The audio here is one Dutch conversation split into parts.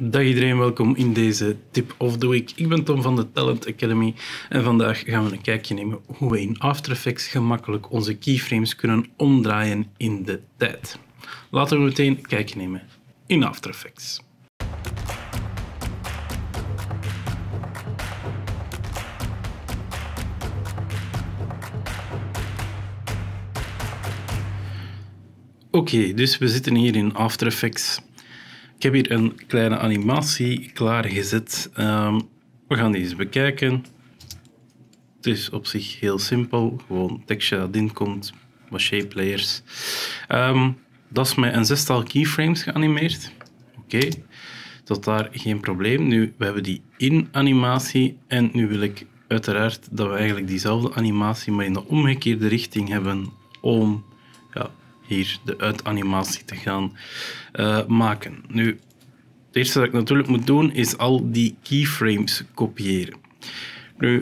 Dag iedereen, welkom in deze Tip of the Week. Ik ben Tom van de Talent Academy en vandaag gaan we een kijkje nemen hoe we in After Effects gemakkelijk onze keyframes kunnen omdraaien in de tijd. Laten we meteen een kijkje nemen in After Effects. Oké, dus we zitten hier in After Effects. Ik heb hier een kleine animatie klaargezet. Um, we gaan die eens bekijken. Het is op zich heel simpel. Gewoon tekstje dat inkomt, wat shape layers. Um, dat is met een zestal keyframes geanimeerd. Oké, tot daar geen probleem. Nu, we hebben die in-animatie en nu wil ik uiteraard dat we eigenlijk diezelfde animatie, maar in de omgekeerde richting hebben om ja, hier de uitanimatie te gaan uh, maken. Nu, het eerste dat ik natuurlijk moet doen is al die keyframes kopiëren. Nu,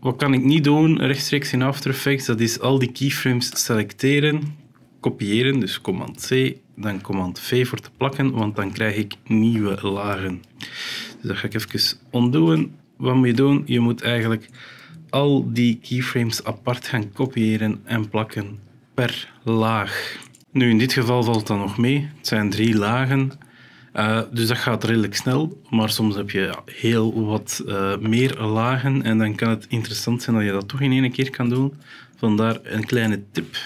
wat kan ik niet doen rechtstreeks in After Effects? Dat is al die keyframes selecteren, kopiëren, dus command C, dan command V voor te plakken, want dan krijg ik nieuwe lagen. Dus dat ga ik even ontdoen. Wat moet je doen? Je moet eigenlijk al die keyframes apart gaan kopiëren en plakken per laag. Nu, in dit geval valt dat nog mee. Het zijn drie lagen. Uh, dus dat gaat redelijk snel, maar soms heb je heel wat uh, meer lagen en dan kan het interessant zijn dat je dat toch in één keer kan doen. Vandaar een kleine tip.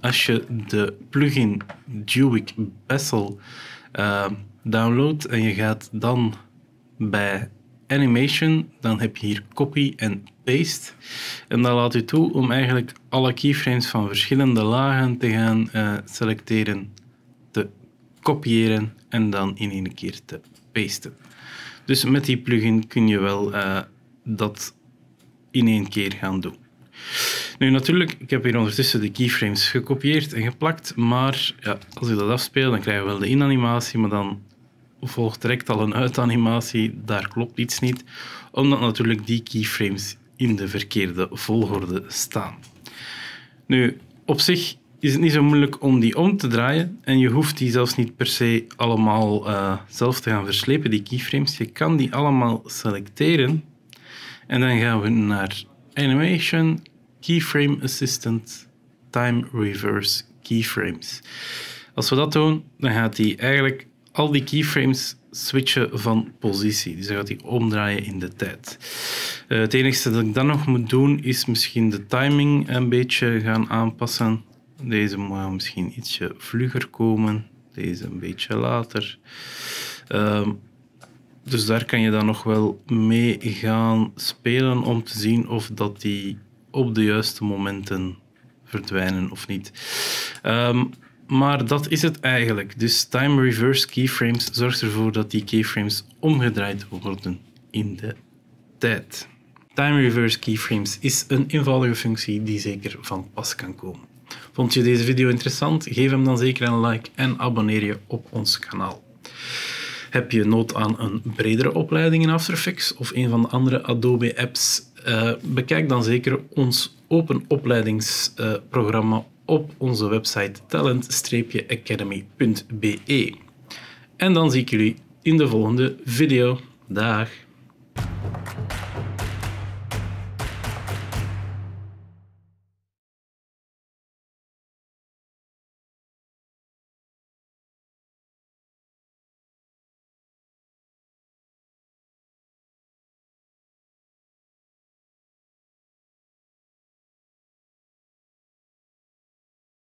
Als je de plugin Duik Bessel uh, downloadt en je gaat dan bij Animation, dan heb je hier Copy en Paste. En dat laat u toe om eigenlijk alle keyframes van verschillende lagen te gaan uh, selecteren, te kopiëren en dan in één keer te pasten. Dus met die plugin kun je wel uh, dat in één keer gaan doen. Nu natuurlijk, ik heb hier ondertussen de keyframes gekopieerd en geplakt, maar ja, als ik dat afspeel, dan krijgen we wel de in-animatie, maar dan volgt direct al een uitanimatie. Daar klopt iets niet, omdat natuurlijk die keyframes in de verkeerde volgorde staan. Nu, op zich is het niet zo moeilijk om die om te draaien en je hoeft die zelfs niet per se allemaal uh, zelf te gaan verslepen, die keyframes. Je kan die allemaal selecteren en dan gaan we naar Animation, Keyframe Assistant, Time Reverse Keyframes. Als we dat doen, dan gaat hij eigenlijk al die keyframes switchen van positie. Dus dan gaat hij omdraaien in de tijd. Uh, het enige dat ik dan nog moet doen, is misschien de timing een beetje gaan aanpassen. Deze moet misschien ietsje vlugger komen. Deze een beetje later. Uh, dus daar kan je dan nog wel mee gaan spelen om te zien of dat die op de juiste momenten verdwijnen of niet. Um, maar dat is het eigenlijk. Dus time reverse keyframes zorgt ervoor dat die keyframes omgedraaid worden in de tijd. Time reverse keyframes is een eenvoudige functie die zeker van pas kan komen. Vond je deze video interessant? Geef hem dan zeker een like en abonneer je op ons kanaal. Heb je nood aan een bredere opleiding in After Effects of een van de andere Adobe apps? Uh, bekijk dan zeker ons open opleidingsprogramma op onze website talent-academy.be. En dan zie ik jullie in de volgende video. Dag!